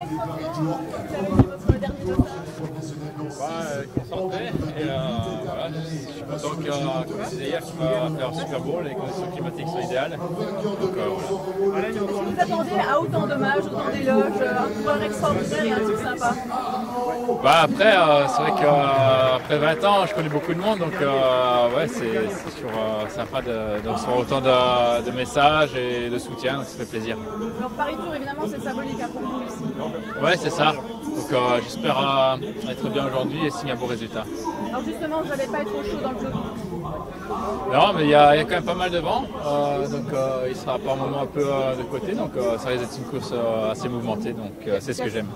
Euh, que, comme je disais hier, qu'on va faire un Super Bowl, les conditions climatiques sont idéales. Donc euh, voilà. Que vous attendez à autant d'hommages, autant d'éloges, un coureur extraordinaire et un truc sympa Bah après, euh, c'est vrai qu'après 20 ans, je connais beaucoup de monde, donc euh, ouais, c'est toujours euh, sympa de, de recevoir autant de, de messages et de soutien, donc ça fait plaisir. Alors Paris Tour, évidemment, c'est symbolique hein, pour vous ici. Ouais, c'est ça. Donc euh, j'espère euh, être bien aujourd'hui et signer un beau résultat. Alors justement, vous n'allez pas être au chaud dans le peloton. Non, mais il y, y a quand même pas mal de vent, euh, donc euh, il sera par moment un peu euh, de côté, donc euh, ça risque d'être une course euh, assez mouvementée, donc euh, c'est ce que j'aime.